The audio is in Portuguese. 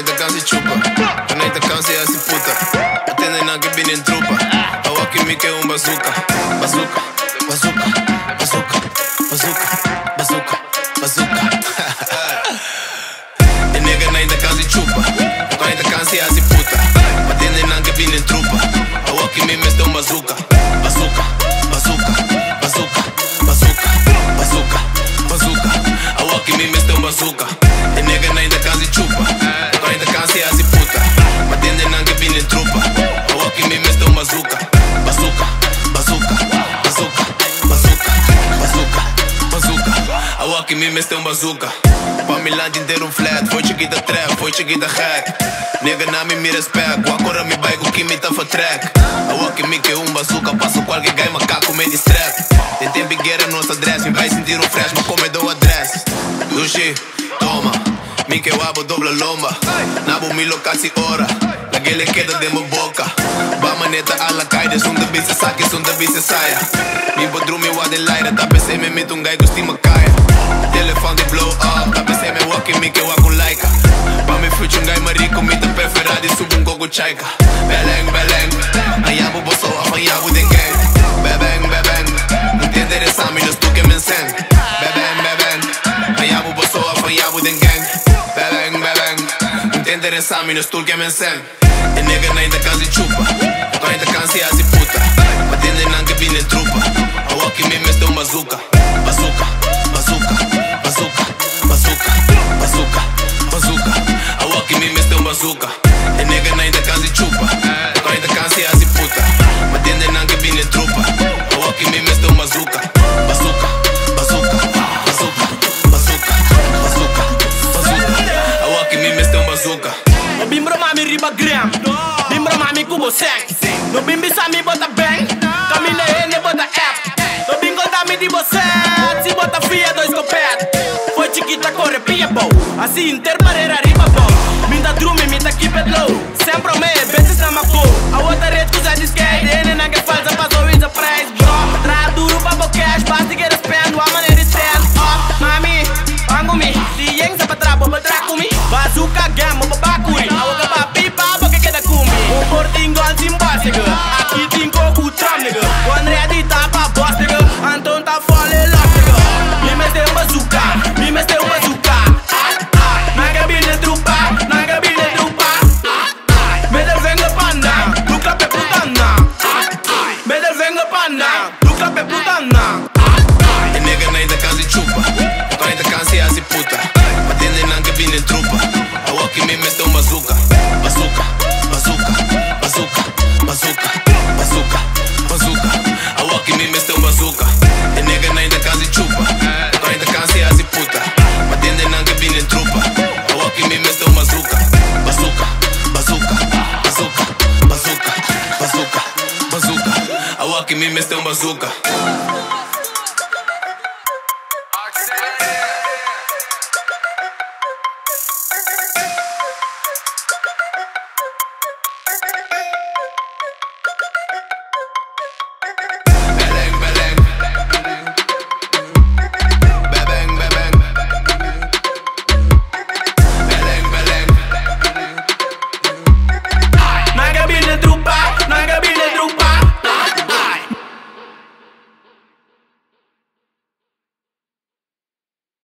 Onaj da kazi čupa Onaj da kazi ja si puta. Ja te ne nagebinin trupa. A ovaki mike un bazooka. Bazooka, bazooka, bazooka Bazooka, bazooka, bazuka Ti njega naj da kazi čupa Onaj da kazi ja si puta. Pa te ne nagebinin trupa. A ovaki mi mesto un bazooka. Bazooka, bazooka, bazooka Bazooka, bazooka, bazuka A ovaki mi mesto un bazooka. Que mi me um bazooka. Pa mi land inteiro um flat. Foi chiquita trap, foi chiquita hack Nigga na mi mi respect. Agora mi bike que me tá track. Agua que mi que um bazooka. Passo qualquer guy macaco me distrap. Tentei bigueira nossa dress Me vai sentir um fresh, mas como é do address? Luxi, toma. Mi que eu abo dobla lomba. Nabo mi locasi ora. Naquele queda de minha boca. Ba maneta a la caide Sunt de bise saque, sunt de bise saia. Mi bodrum eu adelaide Tá pensei me meto um gai gostima caia mami que wako laika. Pami fuchu ngai mariko Ferrari Ayabu boso aho yabu dengeng Bebeng bebeng Entendere sami nos tu que me ensen Ayabu boso aho yabu dengeng Bebeng bebeng Entendere sami nos tu que me na ida kazi chupa Kwa ida kansi asi puta. Patende nanke vine trupa. Awaki mime ste un bazooka. E nigga na ainda casa e chupa. Tô ainda cansi assim puta Batendo na que vine trupa A walk me me um bazooka Bazooka, bazooka, bazooka, bazooka, bazooka, bazooka A walk me me um bazooka No bimbro mami riba gram. Bimbro mami kubo seng No bimbi sami bota bang. Camina ene bota app No bingo dami di set Si bota fia dois copet Foi chiquita corre pia Assim inter barreira riba bow Minta drum e minta keep it low. Sempre me vezes na maco A outra já diz que é na que falsa Passou is a price bro me, Mr. Bazooka.